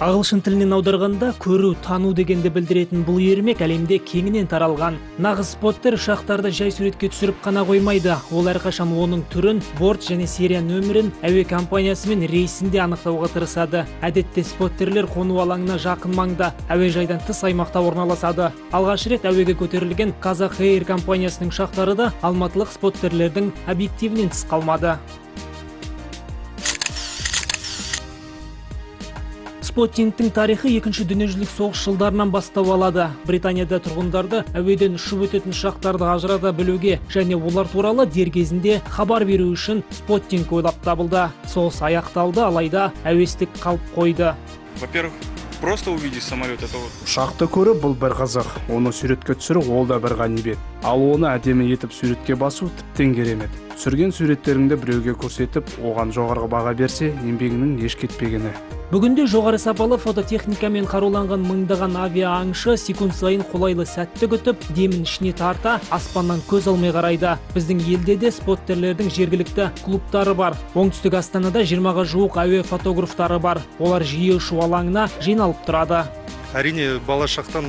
агылшын тилинен аударганда көрүү таануу дегенди билдиретін бұл ермек әлемде кеңінен таралған. Нагыз споттер ұшақтарды жай суретке түсіріп қана қоймайды. Ол әрқашан оның түрін борт және серия нөмірін әуе компаниясы мен рейсін де анықтауға тырысады. Әдетте споттерлер қону алаңына жақын маңда әуежайдан тыс аймақта орналасады. Алғаш рет әуеге көтерілген казах эйр компаниясының ұшақтары да алматылық споттерлердің объективінен тыс қалмады. Споттингтің тарихы екінші дүниежүзілік соғыс жылдарынан бастау алады. Британияда тұрғындарды әуеден ұшып өтетін ұшақтарды ажырата білуге және олар туралы дер кезінде хабар беру үшін споттинг ойлап табылды. Соғыс аяқталды алайда әуестік қалып қойды. Во-первых, просто увидеть самолет, это вот. Ұшақты көріп бұл бір қызық. Оны суретке түсіру ол да бір ғанибет. Ал оны әдемі етіп суретке басу тіптен керемет. Түсірген суреттеріңді біреуге көрсетіп оған жоғарғы баға берсе еңбегіңнің еш кетпегені. Бүгінде жоғары сапалы фототехникамен қаруланған мыңдаған авиа аңшы секунд сайын қолайлы сәтті күтіп демін ішіне тарта аспаннан көз алмай қарайды. Біздің елде де споттерлердің жергілікті клубтары бар. Оңтүстік астанада жиырмаға жуық әуе фотографтары бар. Олар жиі ұшу алаңына жиналып тұрады. Әрине бала шақтан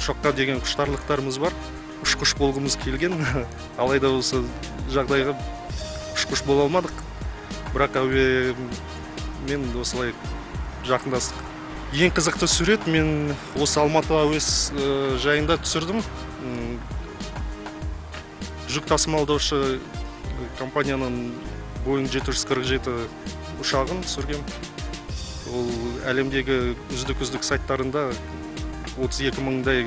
ұшаққа деген құштарлықтарымыз бар. Ұшқыш болғымыз келген. Алайда осы жағдайға ұшқыш бола алмадық. Бірақ әуемен осылай жақындастық. Ең қызықты сурет мен осы алматы әуес жайында түсірдім. Жүк тасымалдаушы компанияның боинг 747 ұшағын түсіргем. Ол әлемдегі үздік үздік сайттарында 32 мыңдай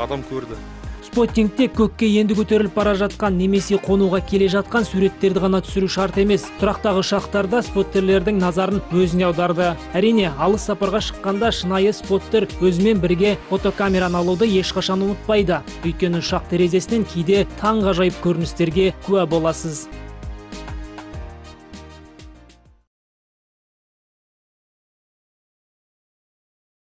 адам көрді. Споттингте көкке енді көтеріліп бара жатқан немесе қонуға келе жатқан суреттерді ғана түсіру шарт емес. Тұрақтағы ұшақтарда споттерлердің назарын өзіне аударды. Әрине алыс сапарға шыққанда шынайы споттер өзімен бірге фотокамераны алуды ешқашан ұмытпайды. Өйткені ұшақ терезесінен кейде таңғажайып көріністерге куә боласыз.